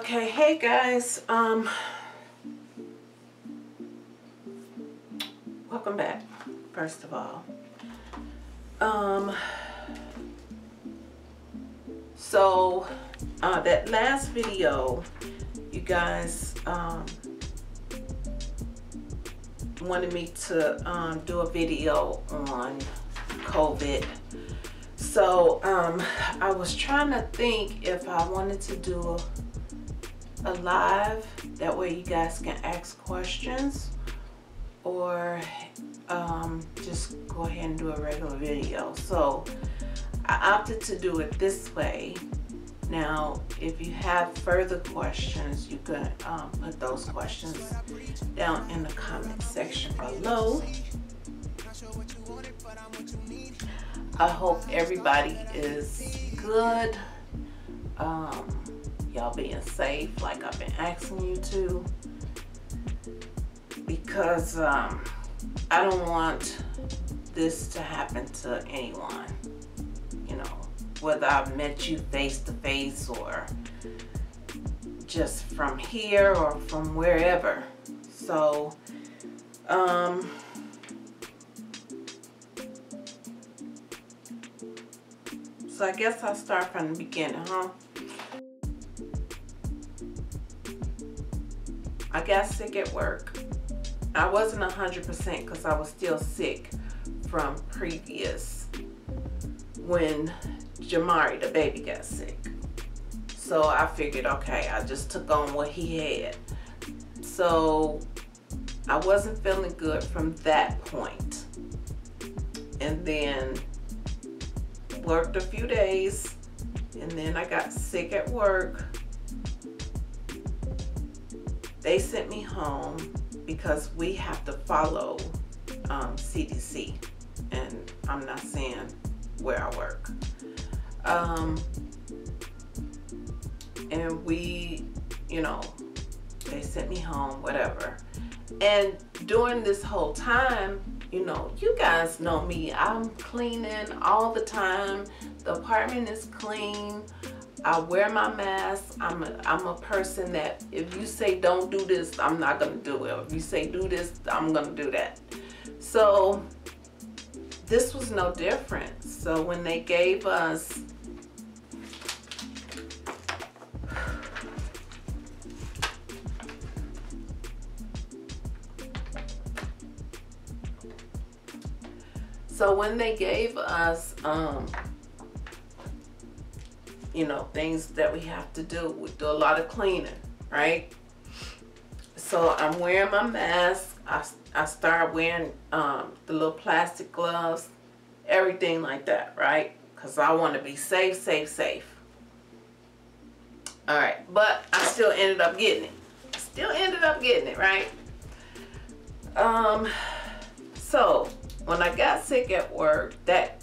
Okay, hey guys. Um, welcome back. First of all, um, so uh, that last video, you guys um wanted me to um do a video on COVID. So um, I was trying to think if I wanted to do a live that way you guys can ask questions or um, just go ahead and do a regular video. So I opted to do it this way. Now if you have further questions you can um, put those questions down in the comment section below. I hope everybody is good. Um, y'all being safe like I've been asking you to. Because um, I don't want this to happen to anyone you know whether I've met you face to face or just from here or from wherever. So um so I guess I'll start from the beginning huh I got sick at work. I wasn't 100% because I was still sick from previous when Jamari, the baby, got sick. So I figured, okay, I just took on what he had. So I wasn't feeling good from that point. And then worked a few days and then I got sick at work they sent me home because we have to follow um, CDC and I'm not saying where I work. Um, and we, you know, they sent me home, whatever. And during this whole time, you know, you guys know me. I'm cleaning all the time. The apartment is clean. I wear my mask. I'm a, I'm a person that if you say don't do this, I'm not going to do it. If you say do this, I'm going to do that. So this was no different. So when they gave us So when they gave us um, you know, things that we have to do. We do a lot of cleaning, right? So I'm wearing my mask. I, I start wearing um, the little plastic gloves, everything like that, right? Because I want to be safe, safe, safe. All right, but I still ended up getting it. Still ended up getting it, right? Um, so when I got sick at work, that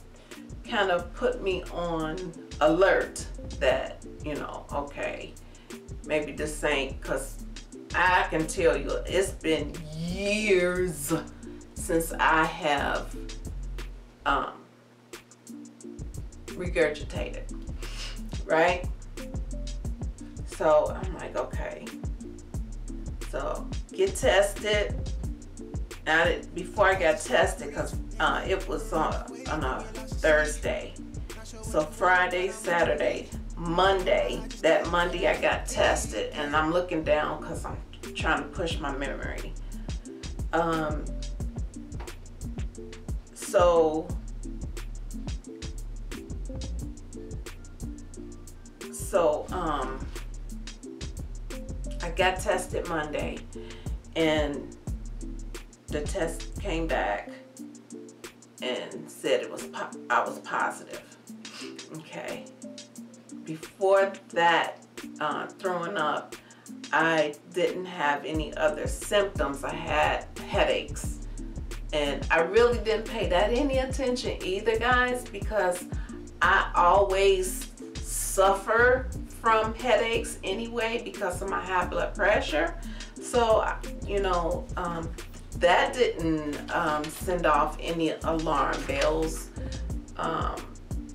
kind of put me on alert that, you know, okay, maybe this ain't, because I can tell you, it's been years since I have um, regurgitated, right? So I'm like, okay. So get tested. Now, before I got tested, because uh, it was on, on a Thursday. So Friday, Saturday, Monday, that Monday I got tested and I'm looking down because I'm trying to push my memory. Um, so, so, um, I got tested Monday and the test came back and said it was I was positive. Okay before that uh, throwing up, I didn't have any other symptoms. I had headaches. And I really didn't pay that any attention either, guys, because I always suffer from headaches anyway because of my high blood pressure. So, you know, um, that didn't um, send off any alarm bells, um,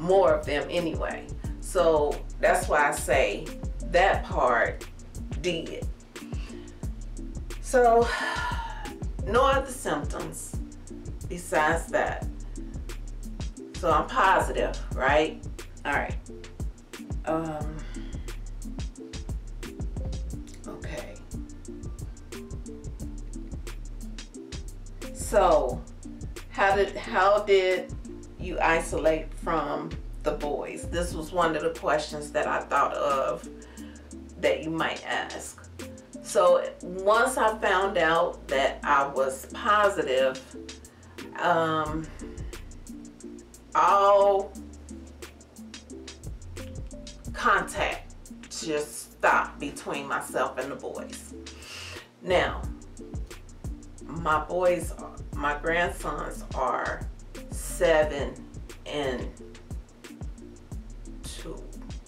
more of them anyway. So that's why I say that part did. So, no other symptoms besides that. So I'm positive, right? All right. Um, okay. So, how did how did you isolate from the boys? This was one of the questions that I thought of that you might ask. So once I found out that I was positive, um, all contact just stopped between myself and the boys. Now, my boys, my grandsons are seven and two.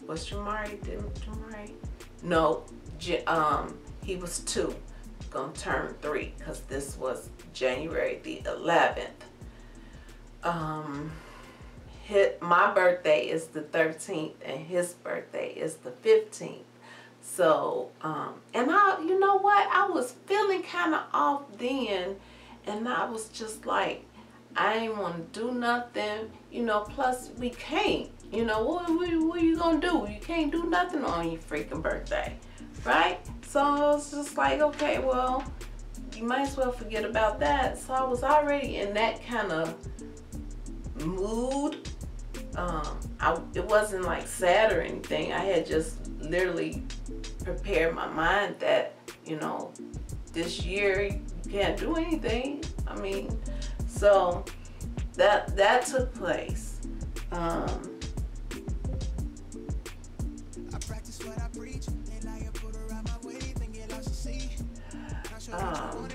Was Jamari? Did Jamari? No, um, he was two, gonna turn three, cause this was January the 11th. Um, hit my birthday is the 13th and his birthday is the 15th. So, um, and I, you know what? I was feeling kind of off then, and I was just like, I ain't want to do nothing, you know. Plus, we can't, you know. What, what, what are you gonna do? You can't do nothing on your freaking birthday, right? So I was just like, okay, well, you might as well forget about that. So I was already in that kind of mood um, I, it wasn't like sad or anything. I had just literally prepared my mind that, you know, this year you can't do anything. I mean, so that that took place. Um, um,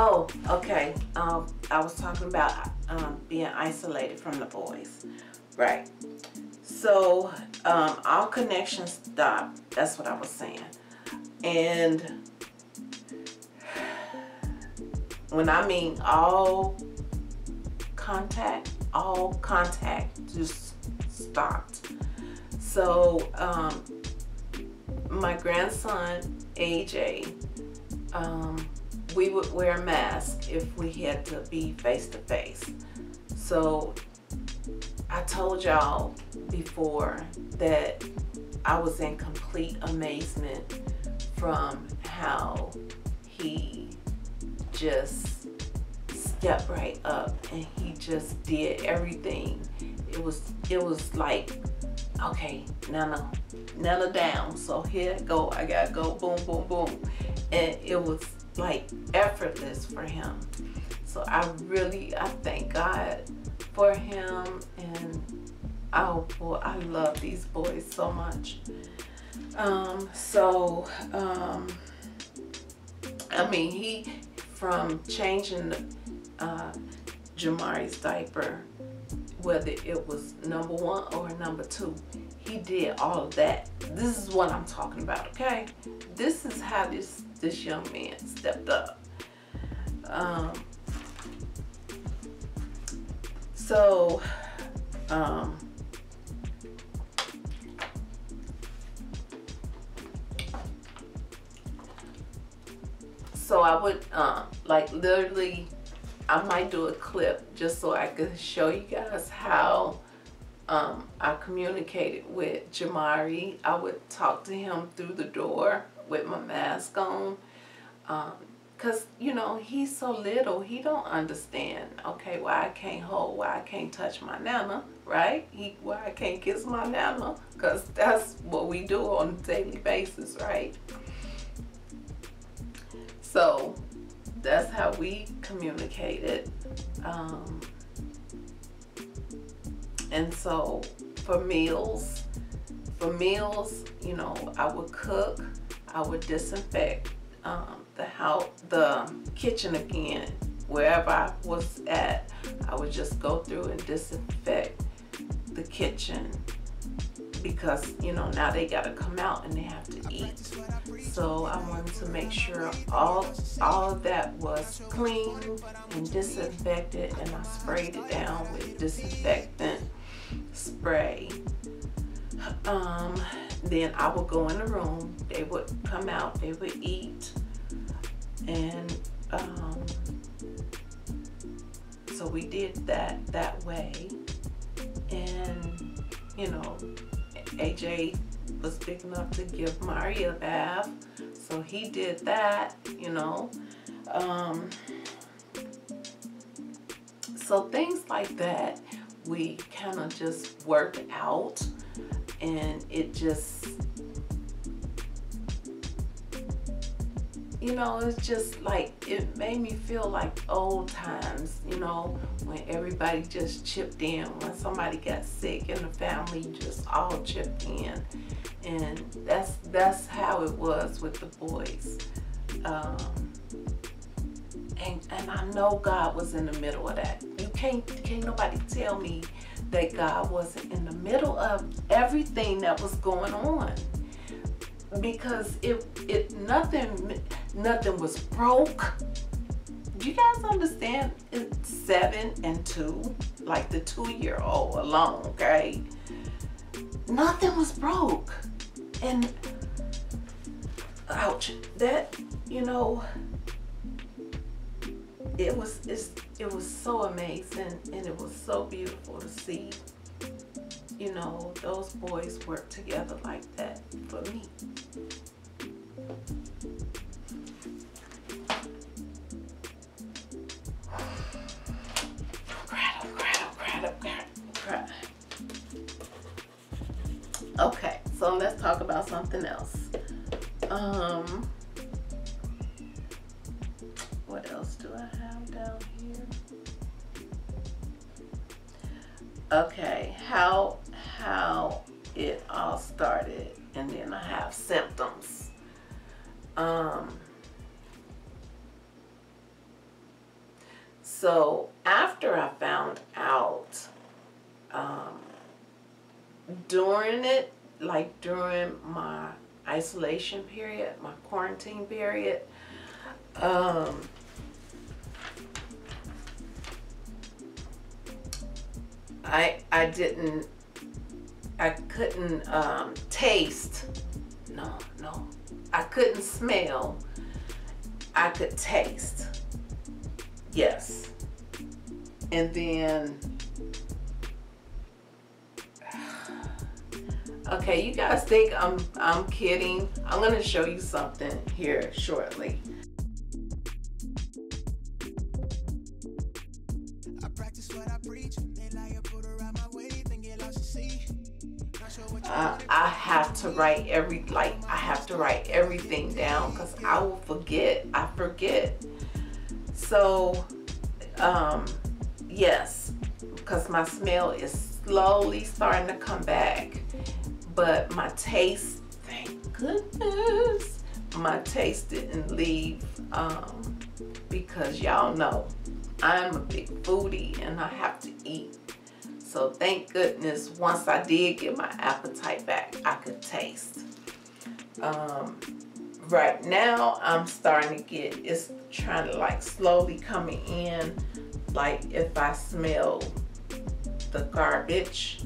Oh, okay. Um, I was talking about um, being isolated from the boys. Right. So, um, all connections stopped. That's what I was saying. And when I mean all contact, all contact just stopped. So, um, my grandson, AJ, um, we would wear a mask if we had to be face to face. So I told y'all before that I was in complete amazement from how he just stepped right up and he just did everything. It was it was like okay, Nana, Nana down. So here I go. I gotta go boom, boom, boom. And it was like effortless for him. So I really, I thank God for him and oh boy, I love these boys so much. Um, so, um, I mean, he, from changing uh, Jamari's diaper, whether it was number one or number two, he did all of that. This is what I'm talking about, okay? This is how this this young man stepped up. Um, so, um, so I would uh, like literally I might do a clip just so I could show you guys how um, I communicated with Jamari. I would talk to him through the door with my mask on. Um, Cause you know he's so little, he don't understand. Okay, why I can't hold, why I can't touch my nana, right? He, why I can't kiss my nana, cause that's what we do on a daily basis, right? So that's how we communicated. Um, and so for meals, for meals, you know, I would cook I would disinfect um, the house, the kitchen again, wherever I was at. I would just go through and disinfect the kitchen because you know now they got to come out and they have to eat so i wanted to make sure all all of that was clean and disinfected and i sprayed it down with disinfectant spray um, then i would go in the room they would come out they would eat and um, so we did that that way and you know AJ was big enough to give Jamari a bath, so he did that, you know. Um, so things like that, we kind of just worked out, and it just you know, it's just like it made me feel like old times, you know, when everybody just chipped in. When somebody got sick and the family, just all chipped in, and that's that's how it was with the boys. Um, and and I know God was in the middle of that. You can't can't nobody tell me that God wasn't in the middle of everything that was going on because it it nothing nothing was broke. Do you guys understand? It's seven and two, like the two year old alone, okay? Nothing was broke. And ouch, that, you know, it was it was so amazing and it was so beautiful to see you know those boys work together like that for me. Okay, so let's talk about something else. Um, what else down here? Okay, how how it all started, and then I have symptoms. Um, so after I found out, um, during it, like during my isolation period, my quarantine period, um, I I didn't I couldn't um, taste. No no. I couldn't smell. I could taste. Yes. And then Okay, you guys think I'm I'm kidding. I'm gonna show you something here shortly. To write every like I have to write everything down because I will forget. I forget. So, um, yes, because my smell is slowly starting to come back but my taste, thank goodness, my taste didn't leave um, because y'all know I'm a big foodie and I have to. So thank goodness once I did get my appetite back, I could taste. Um, right now I'm starting to get, it's trying to like slowly coming in. Like if I smell the garbage,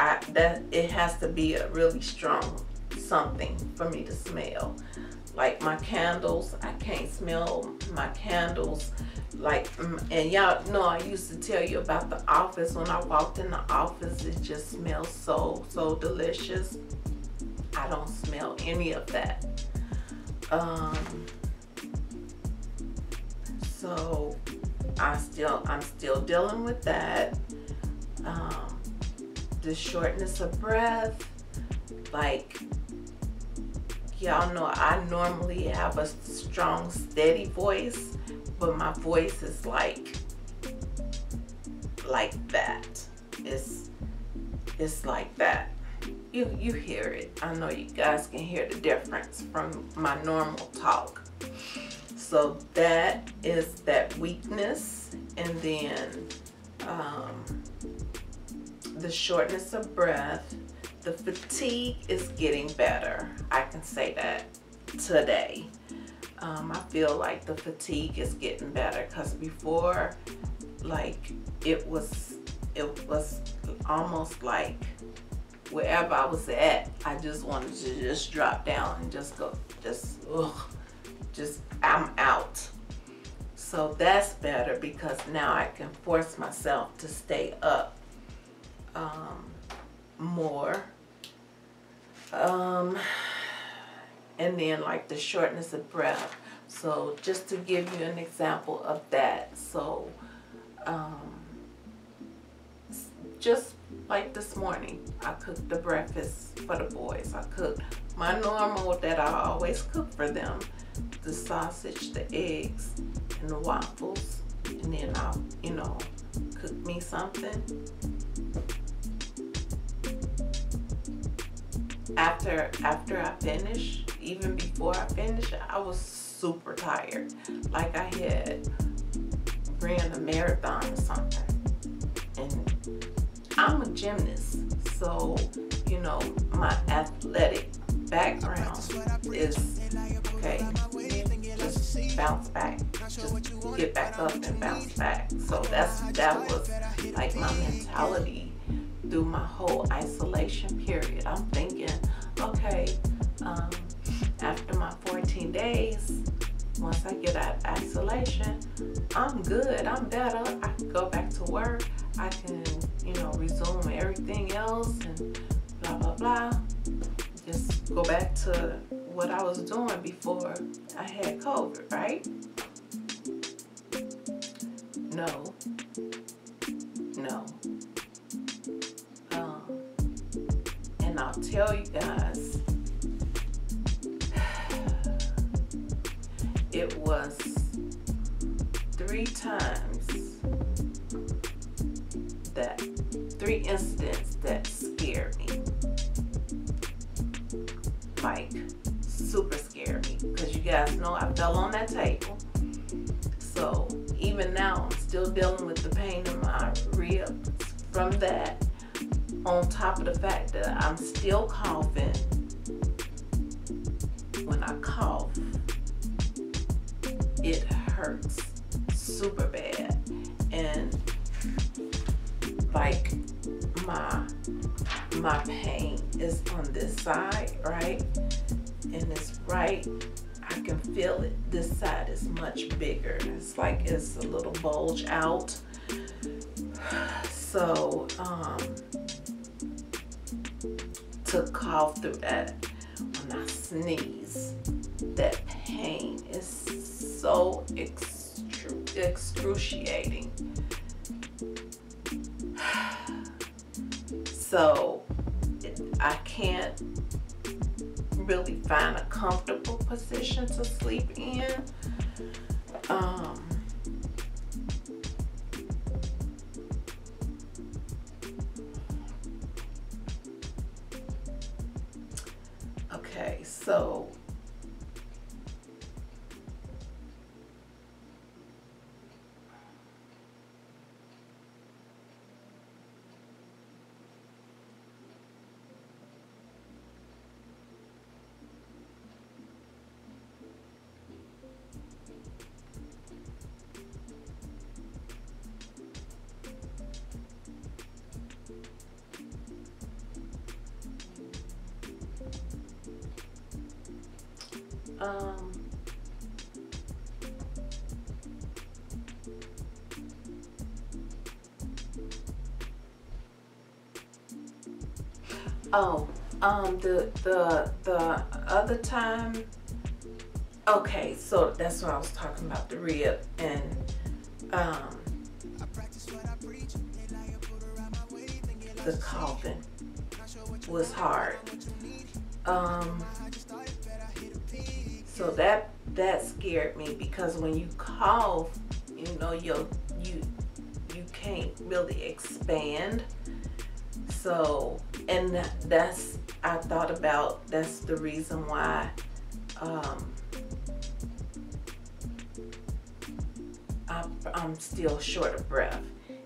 I, that it has to be a really strong something for me to smell. Like my candles, I can't smell my candles. Like, mm, and y'all know I used to tell you about the office. When I walked in the office, it just smells so, so delicious. I don't smell any of that. Um, so I still, I'm still dealing with that. Um, the shortness of breath. Like, y'all know I normally have a strong, steady voice, but my voice is like, like that. It's, it's like that. You, you hear it. I know you guys can hear the difference from my normal talk. So that is that weakness. And then um, the shortness of breath, the fatigue is getting better. I can say that today. Um, I feel like the fatigue is getting better because before, like it was, it was almost like wherever I was at, I just wanted to just drop down and just go, just, ugh, just I'm out. So that's better because now I can force myself to stay up um, more. Um, and then like the shortness of breath. So just to give you an example of that. So um, just like this morning, I cooked the breakfast for the boys. I cooked my normal that I always cook for them. The sausage, the eggs, and the waffles. And then I'll, you know, cook me something. After after I finish, even before I finish, I was super tired. Like I had ran a marathon or something. And I'm a gymnast, so you know, my athletic background is okay. Just bounce back, just get back up and bounce back. So that's that was like my mentality through my whole isolation period. I'm thinking, okay, um, after my 14 days, once I get out of isolation, I'm good. I'm better. I can go back to work. I can, you know, resume everything else and blah, blah, blah. Just go back to what I was doing before I had COVID, right? No. No. I'll tell you guys, it was three times that, three incidents that scared me. Like, super scared me. Because you guys know I fell on that table. So, even now, I'm still dealing with the pain in my ribs from that. On top of the fact that I'm still coughing. When I cough, it hurts super bad. And like my my pain is on this side, right? And it's right. I can feel it. This side is much bigger. It's like it's a little bulge out. So, um, to cough through that when I sneeze, that pain is so excru- excruciating. So I can't really find a comfortable position to sleep in. Um, Oh, um the the the other time okay, so that's what I was talking about, the rib and um the coughing was hard. Um so that that scared me because when you cough, you know, you you you can't really expand. So, and that's I thought about that's the reason why um, I, I'm still short of breath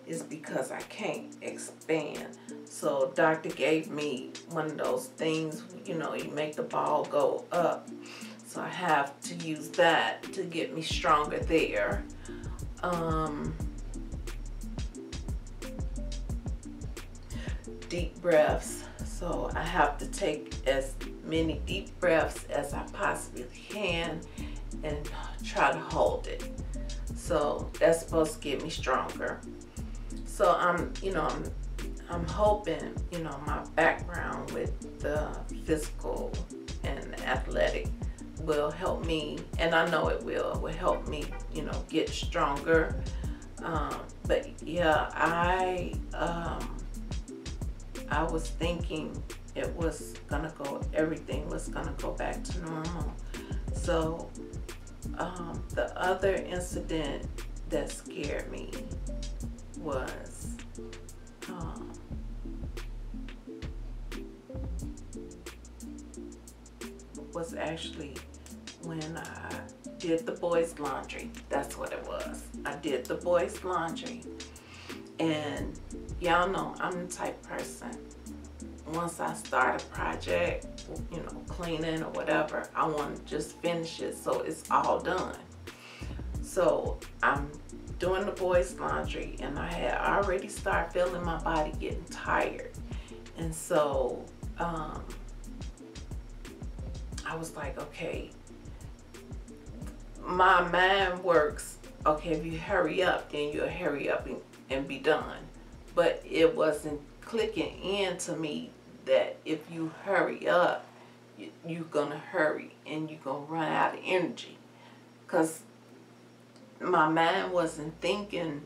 is because I can't expand. So doctor gave me one of those things, you know, you make the ball go up. So I have to use that to get me stronger there. Um, deep breaths. So I have to take as many deep breaths as I possibly can and try to hold it. So that's supposed to get me stronger. So I'm, you know, I'm, I'm hoping, you know, my background with the physical and athletic will help me, and I know it will, will help me, you know, get stronger. Um, but yeah, I, um, I was thinking it was gonna go, everything was gonna go back to normal. So um, the other incident that scared me was um, was actually when I did the boys' laundry. That's what it was. I did the boys' laundry. And y'all know I'm the type person. Once I start a project, you know, cleaning or whatever, I want to just finish it so it's all done. So I'm doing the boys' laundry and I had already started feeling my body getting tired. And so um, I was like, okay, my mind works, okay, if you hurry up, then you'll hurry up and, and be done. But it wasn't clicking in to me that if you hurry up, you, you're gonna hurry and you're gonna run out of energy. Because my mind wasn't thinking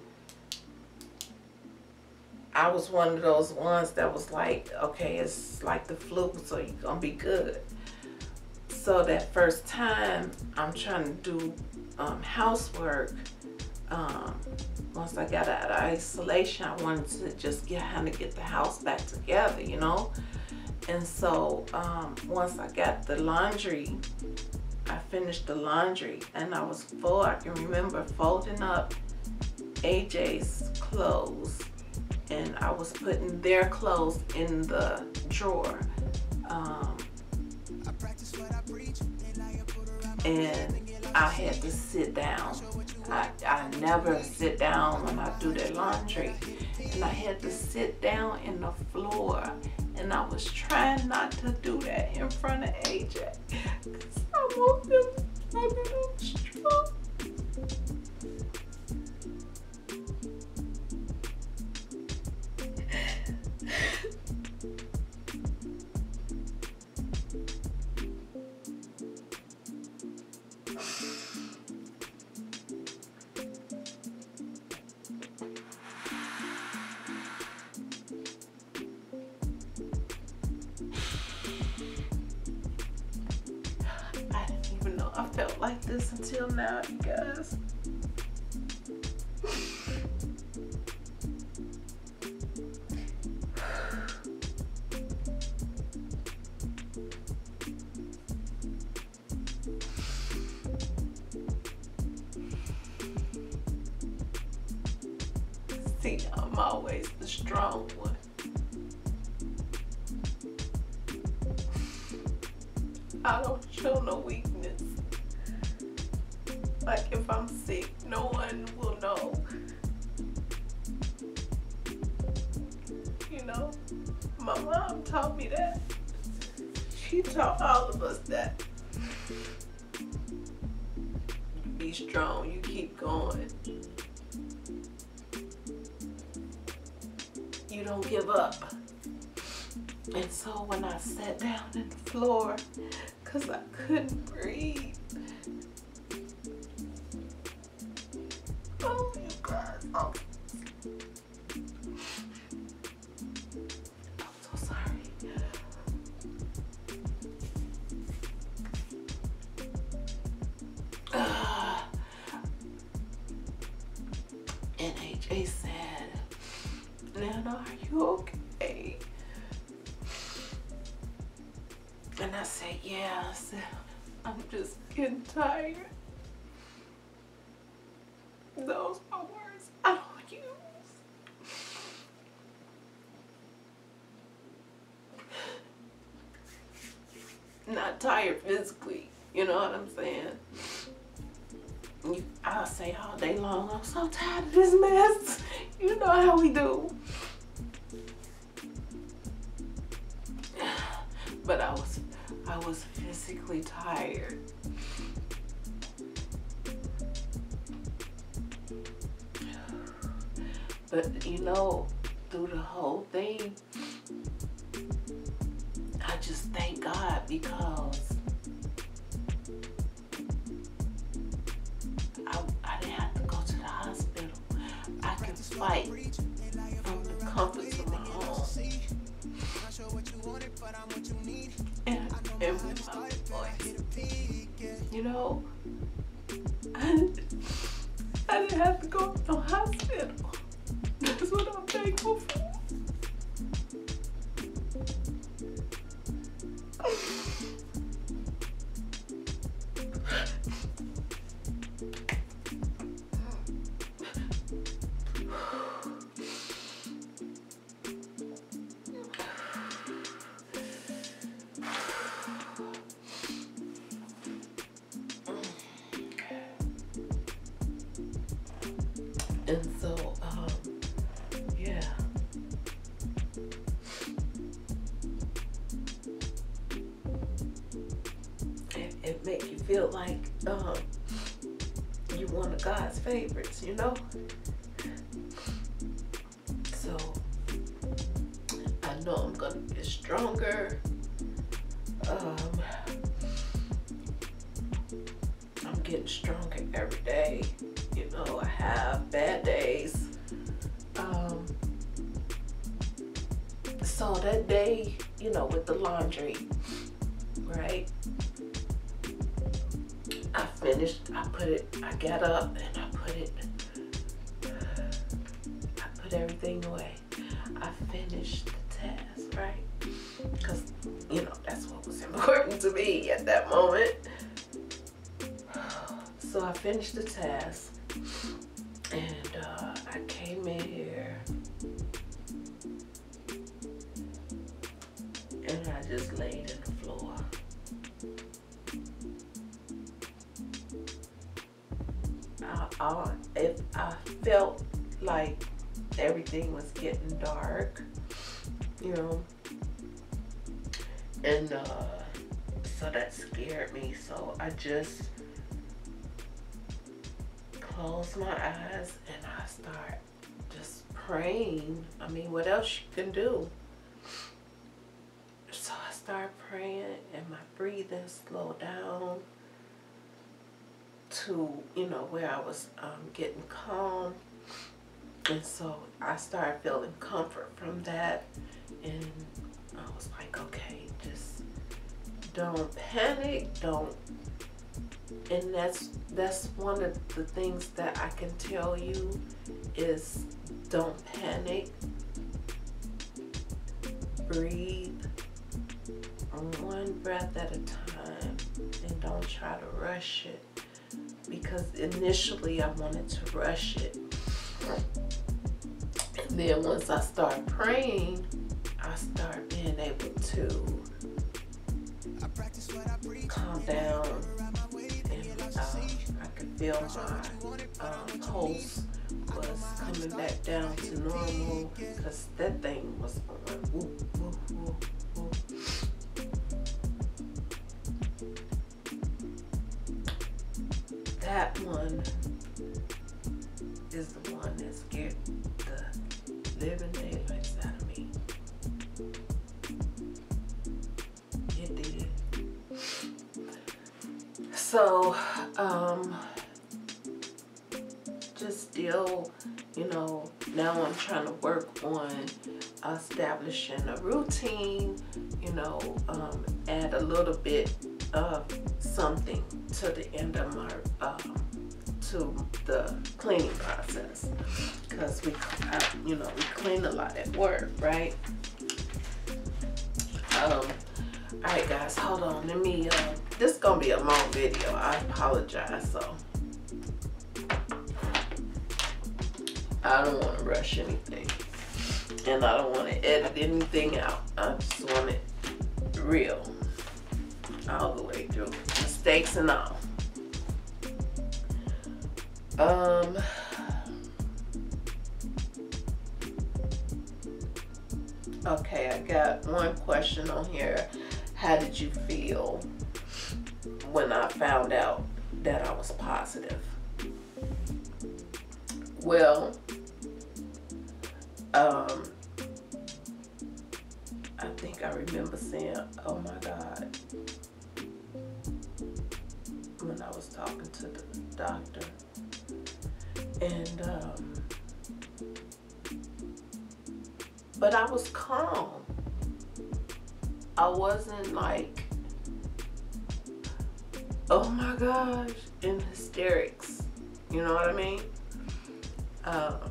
I was one of those ones that was like, okay, it's like the flu, so you're gonna be good. So that first time I'm trying to do um, housework, um, once I got out of isolation, I wanted to just get kind of get the house back together, you know. And so um, once I got the laundry, I finished the laundry and I was full. I can remember folding up AJ's clothes and I was putting their clothes in the drawer. Um, and I had to sit down. I, I never sit down when I do the laundry. And I had to sit down in the floor. And I was trying not to do that in front of AJ. Because I want him know I'm strong. When I sat down on the floor, because I couldn't breathe, Oh. I'm Just getting tired. Those are words I don't use. Not tired physically, you know what I'm saying? I'll say all day long, I'm so tired of this man. But you know, through the whole thing, I just thank God because I, I didn't have to go to the hospital. I can fight from the comforts of my home. And, and with my voice. You know, And so, um, yeah. It, it make you feel like um, you one of God's favorites, you know? So, I know I'm gonna get stronger. Laundry, right? I finished, I put it, I got up and I put it, I put everything away. I finished the task, right? Because, you know, that's what was important to me at that moment. So I finished the task like everything was getting dark, you know, and uh, so that scared me. So I just close my eyes and I start just praying. I mean, what else you can do? So I start praying and my breathing slowed down to, you know, where I was um, getting calm. And so I started feeling comfort from that. And I was like, okay, just don't panic. Don't and that's that's one of the things that I can tell you is don't panic breathe one breath at a time and don't try to rush it because initially I wanted to rush it and then once I start praying I start being able to calm down and I could feel my um, pulse was coming back down to normal because that thing was on. That one is the one that scared the living daylights out of me. It did. So, um, just still, you know, now I'm trying to work on establishing a routine, you know, um, add a little bit of something to the end of my, um, to the cleaning process. Because we, you know, we clean a lot at work, right? Um, all right, guys, hold on. Let me, uh, this is gonna be a long video. I apologize. So I don't want to rush anything, and I don't want to edit anything out. I just want it real. all the way through, mistakes and all. Um, okay, I got one question on here. How did you feel when I found out that I was positive? Well, um, I think I remember saying, oh my God, when I was talking to the doctor. And, um, but I was calm. I wasn't like, oh my gosh, in hysterics. You know what I mean? Um,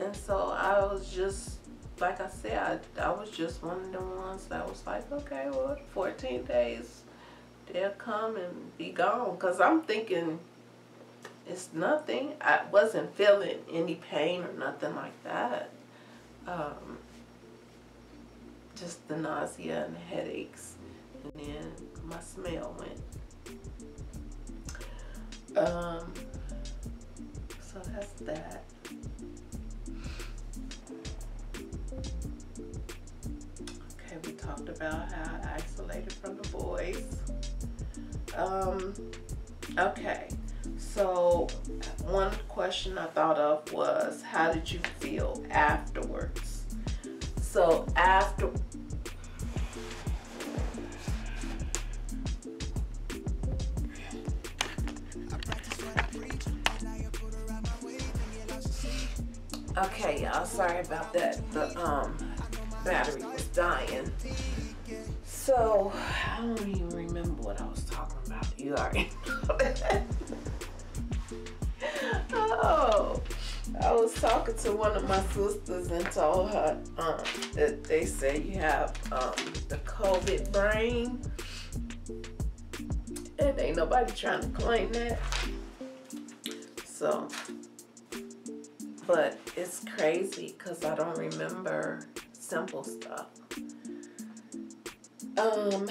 and so I was just, like I said, I, I was just one of the ones that was like, okay, well, 14 days, they'll come and be gone. Because I'm thinking it's nothing. I wasn't feeling any pain or nothing like that. Um, just the nausea and the headaches. And then my smell went. Um, so that's that. Okay, we talked about how I isolated from the boys. Um, okay, so one question I thought of was how did you feel afterwards? So after Okay, y'all, sorry about that. The um battery was dying. So I don't even remember what I was You already oh, I was talking to one of my sisters and told her um, that they say you have um, the COVID brain, and ain't nobody trying to claim that. So but it's crazy because I don't remember simple stuff. Um,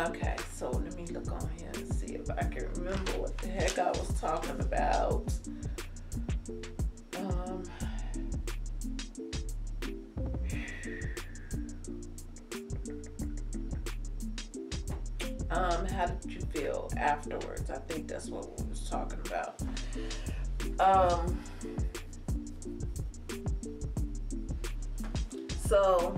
okay, so let me look on here and see if I can remember what the heck I was talking about. Um, um, how did you feel afterwards? I think that's what we was talking about. Um, so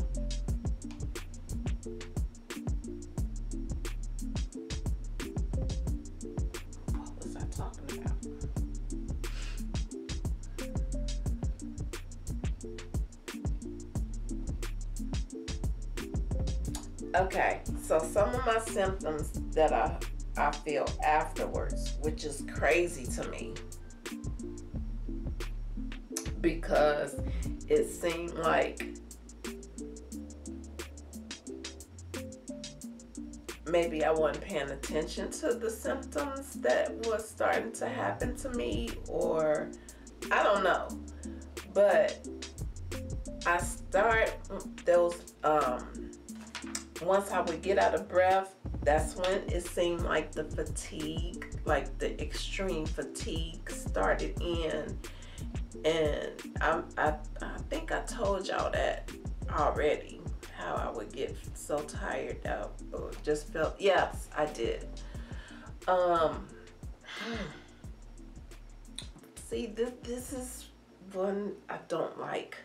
so some of my symptoms that I I feel afterwards, which is crazy to me because it seemed like maybe I wasn't paying attention to the symptoms that was starting to happen to me, or I don't know. But I start those um once I would get out of breath, that's when it seemed like the fatigue, like the extreme fatigue started in and I, I, I think I told y'all that already, how I would get so tired out or just felt, yes, I did. Um, see, this, this is one I don't like.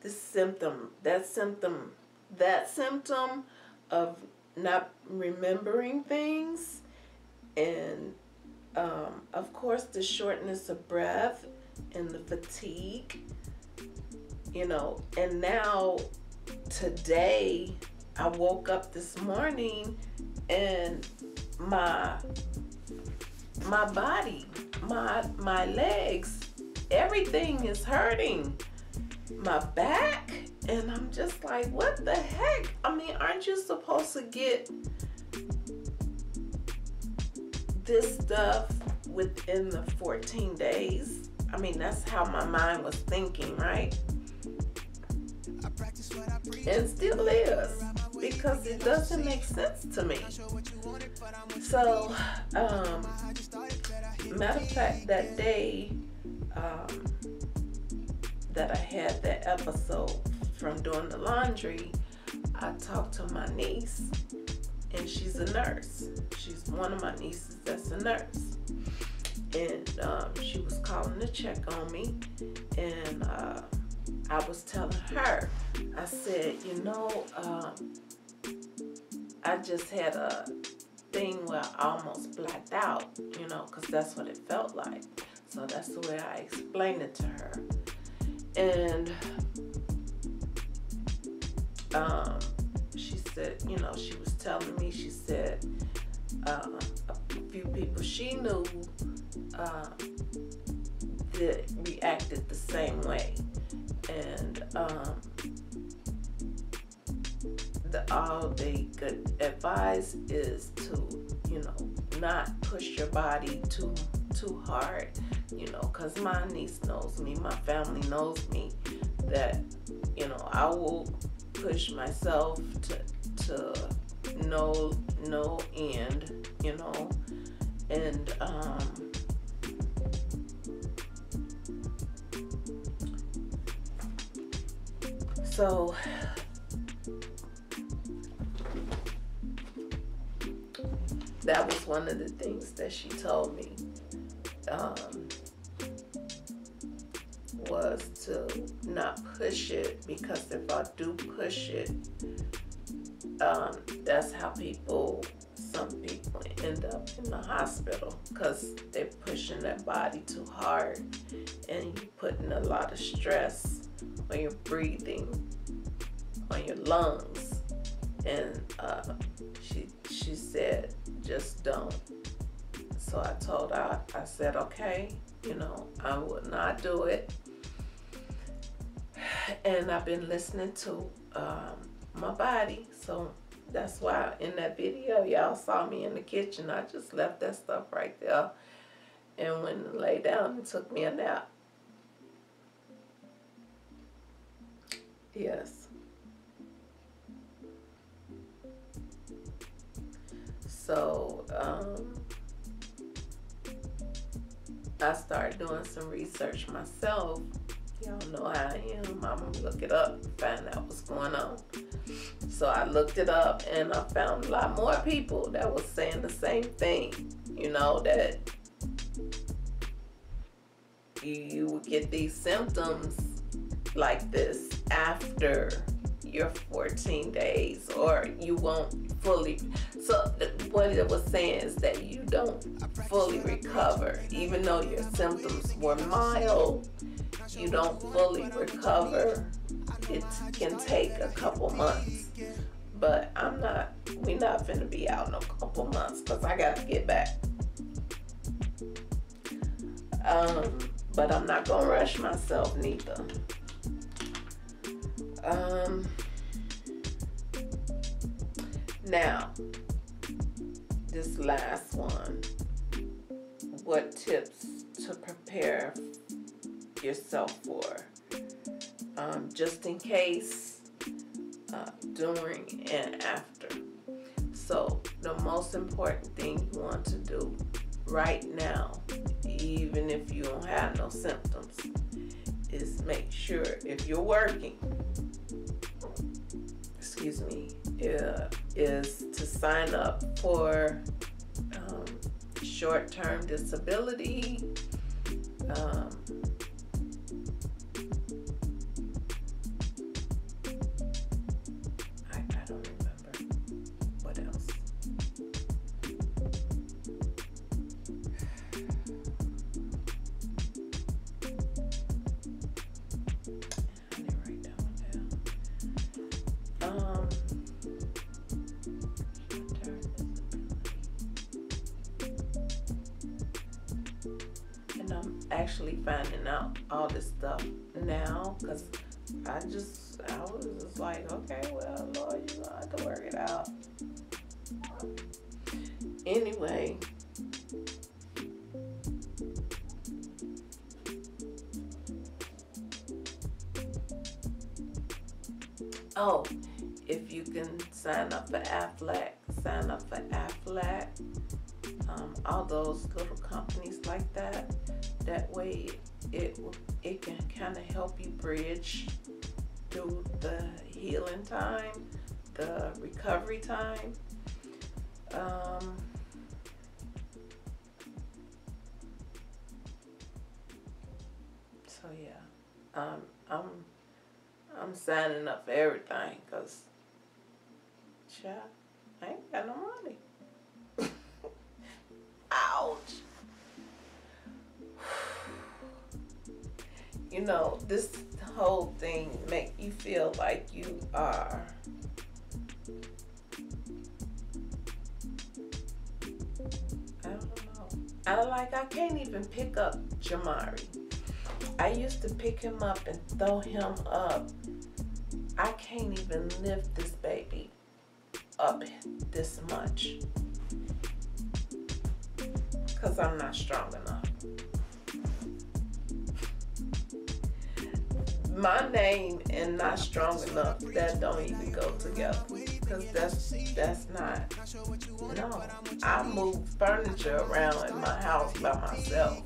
This symptom, that symptom, that symptom of not remembering things and um, of course the shortness of breath and the fatigue, you know, and now today I woke up this morning and my my body, my my legs, everything is hurting. My back and I'm just like, what the heck? I mean, aren't you supposed to get this stuff within the 14 days? I mean, that's how my mind was thinking, right? I practice what I and still is because it doesn't make sense to me. So, um, matter of fact, that day um, that I had that episode from doing the laundry, I talked to my niece, and she's a nurse. She's one of my nieces that's a nurse. And um, she was calling to check on me, and uh, I was telling her, I said, you know, um, I just had a thing where I almost blacked out, you know, because that's what it felt like. So that's the way I explained it to her. And um, she said, you know, she was telling me, she said, uh, a few people she knew uh, that reacted the same way. And um, the, all they could advise is to, you know, not push your body too too hard, you know, because my niece knows me, my family knows me, that, you know, I will push myself to to no no end, you know, and um so that was one of the things that she told me um, was to not push it because if I do push it, um, that's how people, some people end up in the hospital because they're pushing their body too hard and you're putting a lot of stress on your breathing, on your lungs. And uh, she she said, just don't. So I told her, I said, okay, you know, I would not do it. And I've been listening to um, my body. So that's why in that video, y'all saw me in the kitchen. I just left that stuff right there and went and lay down and took me a nap. Yes. So, um, I started doing some research myself. Y'all know how I am. I'm gonna look it up and find out what's going on. So I looked it up and I found a lot more people that was saying the same thing. You know, that you would get these symptoms like this after your 14 days or you won't fully so what it was saying is that you don't fully recover even though your symptoms were mild you don't fully recover it can take a couple months. But i'm not we're not gonna be out in a couple months because i gotta get back. Um but i'm not gonna rush myself neither. Um, now, this last one. What tips to prepare yourself for? Um, just in case, uh, during and after. So, the most important thing you want to do right now, even if you don't have no symptoms, is make sure if you're working, excuse me, uh, is to sign up for um, short term disability. Um, Oh, if you can sign up for Aflac, sign up for Aflac. Um, all those little companies like that. That way, it it can kind of help you bridge through the healing time, the recovery time. Um, so yeah, um, I'm I'm signing up for everything because, child, I ain't got no money. Ouch. You know, this whole thing make you feel like you are I don't know. I like I can't even pick up Jamari. I used to pick him up and throw him up. I can't even lift this baby up this much because I'm not strong enough. My name and not strong enough that don't even go together because that's that's not no. I move furniture around in my house by myself.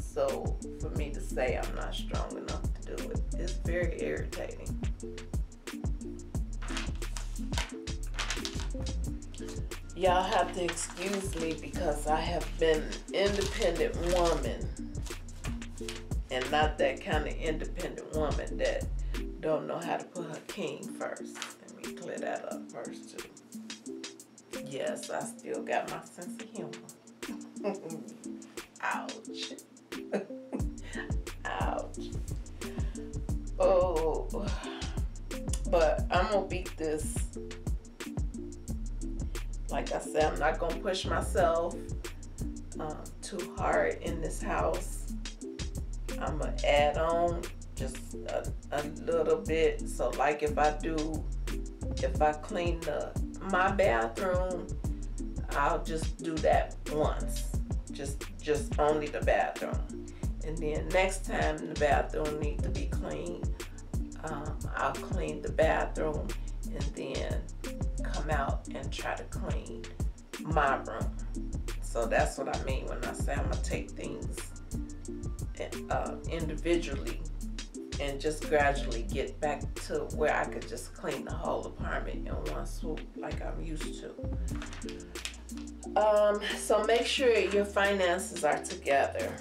So for me to say I'm not strong enough is very irritating. Y'all have to excuse me because I have been an independent woman and not that kind of independent woman that don't know how to put her king first. Let me clear that up first too. Yes, I still got my sense of humor. Ouch. Oh. But I'm gonna beat this. Like I said, I'm not gonna push myself um, too hard in this house. I'm gonna add on just a, a little bit. So like if I do, if I clean the my bathroom, I'll just do that once. Just just only the bathroom. And then next time the bathroom needs to be cleaned, um, I'll clean the bathroom and then come out and try to clean my room. So that's what I mean when I say I'm gonna take things uh, individually and just gradually get back to where I could just clean the whole apartment in one swoop like I'm used to. Um, so make sure your finances are together.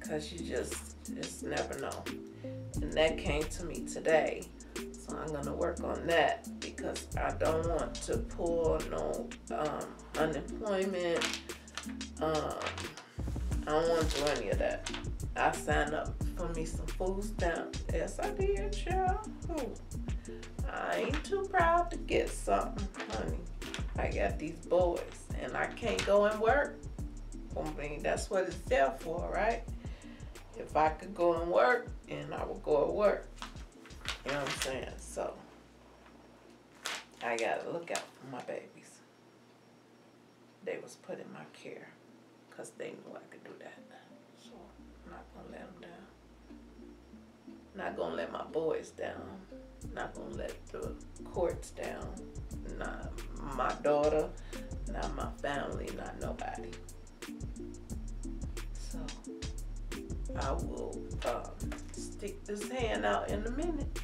Because uh, you just, just never know. And that came to me today. So I'm going to work on that because I don't want to pull no um, unemployment. Um, I don't want to do any of that. I signed up for me some food stamps. Yes, I did. Ooh. I ain't too proud to get something, honey. I got these boys and I can't go and work. I mean, that's what it's there for, right? If I could go and work, and I would go and work. You know what I'm saying? So, I gotta look out for my babies. They was put in my care because they knew I could do that. So, I'm not gonna let them down. Not gonna let my boys down not gonna let the courts down. Not my daughter, not my family, not nobody. So I will uh, stick this hand out in a minute.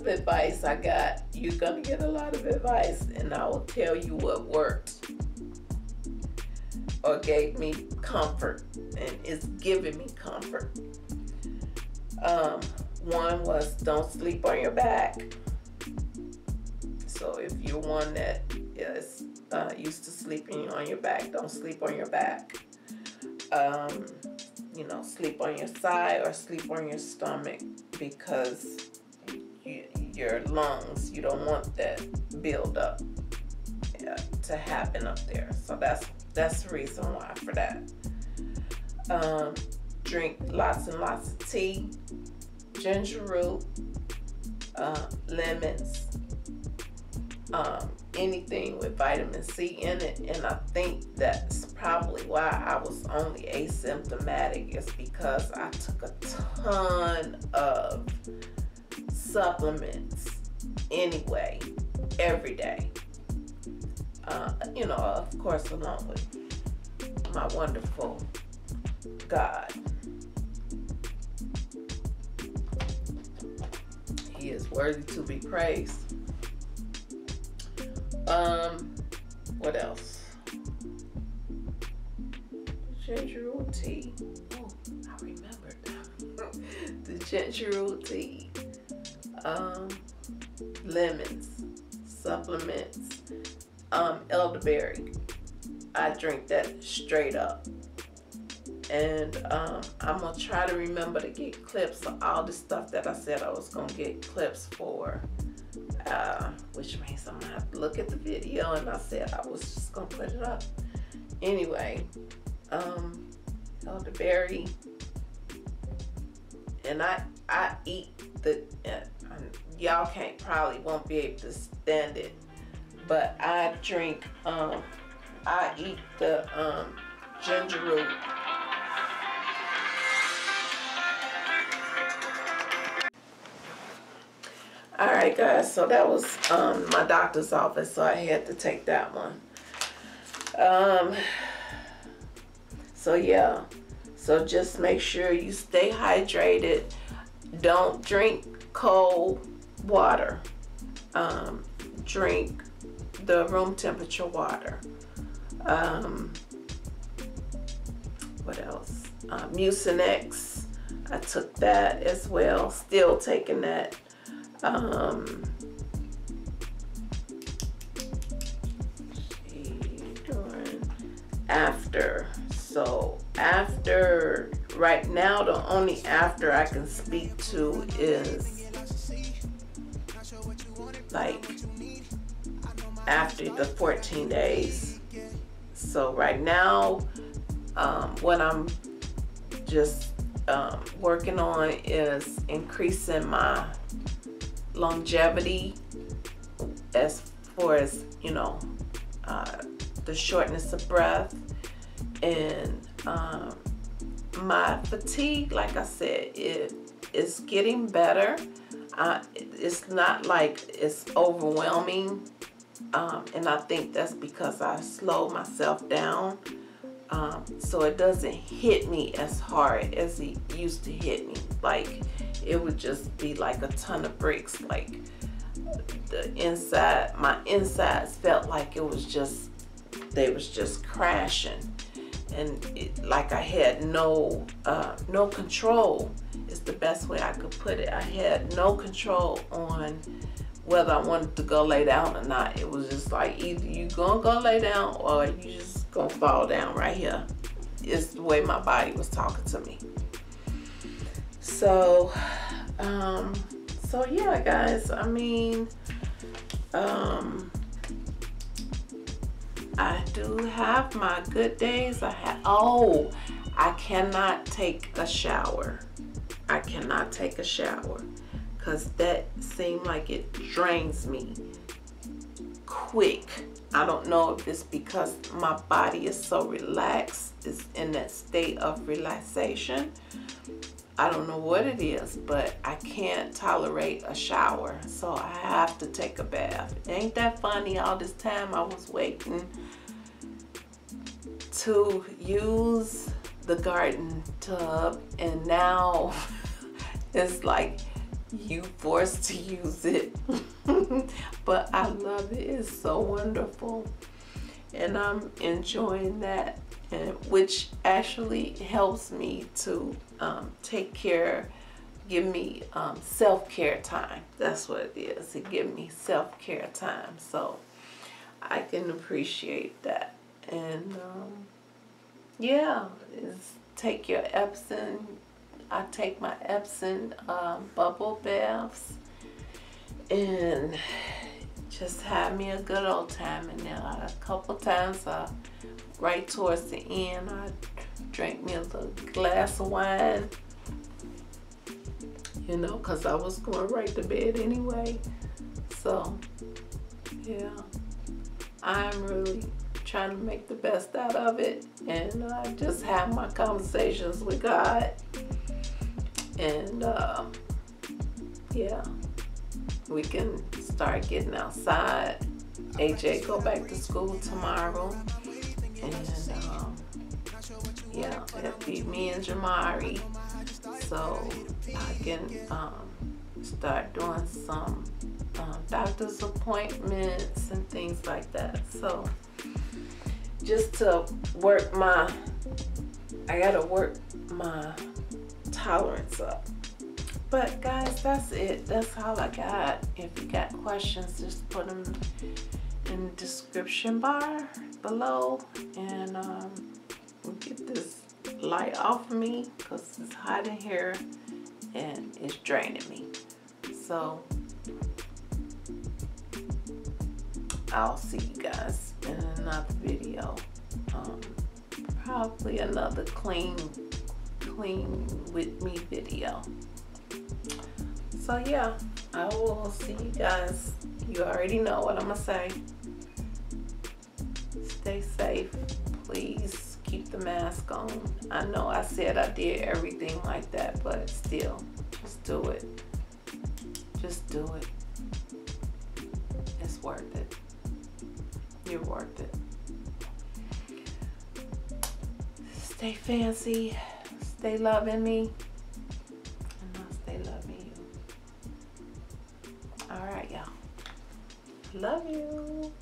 Of advice I got. You're gonna get a lot of advice, and I will tell you what worked or gave me comfort and is giving me comfort. Um, one was don't sleep on your back. So if you're one that is uh, used to sleeping on your back, don't sleep on your back. Um, you know, sleep on your side or sleep on your stomach because you, your lungs, you don't want that buildup yeah, to happen up there. So that's that's the reason why for that. Um, drink lots and lots of tea, ginger root, uh, lemons, um, anything with vitamin C in it. And I think that's probably why I was only asymptomatic is because I took a ton of supplements anyway, every day. Uh, you know, of course, along with my wonderful God. He is worthy to be praised. Um, what else? Ginger root tea. Oh, I remembered the ginger root tea. Um, lemons, supplements, um, elderberry. I drink that straight up. And um, I'm gonna try to remember to get clips of all the stuff that I said I was gonna get clips for uh, which means I'm gonna have to look at the video and I said I was just gonna put it up. Anyway, um, elderberry, and I I eat the uh, y'all can't probably won't be able to stand it, but I drink um I eat the um ginger root All right, guys, so that was um, my doctor's office, so I had to take that one. Um, so, yeah, so just make sure you stay hydrated. Don't drink cold water. Um, drink the room temperature water. Um, what else? Uh, Mucinex. I took that as well. Still taking that um, after. So after, right now, the only after I can speak to is like after the 14 days. So right now, um, what I'm just um, working on is increasing my longevity as far as, you know, uh, the shortness of breath and um, my fatigue, like I said, it is getting better. It's not like it's overwhelming. Um, and I think that's because I slow myself down. Um, so it doesn't hit me as hard as it used to hit me. Like it would just be like a ton of bricks. Like the inside, my insides felt like it was just, they was just crashing. And it, like I had no, uh, no control is the best way I could put it. I had no control on whether I wanted to go lay down or not. It was just like either you gonna go lay down or you just gonna fall down right here. It's the way my body was talking to me. So, um, so yeah, guys, I mean, um, I do have my good days. I have, oh, I cannot take a shower. I cannot take a shower because that seemed like it drains me quick. I don't know if it's because my body is so relaxed, it's in that state of relaxation I don't know what it is, but I can't tolerate a shower. So I have to take a bath. Ain't that funny? All this time I was waiting to use the garden tub and now it's like you forced to use it. but I love it. It's so wonderful. And I'm enjoying that and which actually helps me to um, take care, give me um, self-care time. That's what it is. It give me self-care time. So I can appreciate that. And um, yeah, it's take your Epsom. I take my Epsom um, bubble baths and just have me a good old time in there. A couple times, uh, right towards the end, I drank me a little glass of wine. You know, because I was going right to bed anyway. So, yeah, I'm really trying to make the best out of it and uh, just have my conversations with God. And uh, yeah, we can start getting outside. AJ go back to school tomorrow. And um, yeah, it'll be me and Jamari. So I can um, start doing some um, doctor's appointments and things like that. So just to work my, I gotta work my tolerance up. But guys, that's it. That's all I got. If you got questions, just put them in the description bar below and um, get this light off of me because it's hot in here and it's draining me. So I'll see you guys in another video. Um, probably another clean, clean with me video. So yeah, I will see you guys. You already know what I'm gonna say. Stay safe, please keep the mask on. I know I said I did everything like that, but still, just do it. Just do it. It's worth it. You're worth it. Stay fancy. Stay loving me. And I'll stay loving you. All right, y'all. Love you.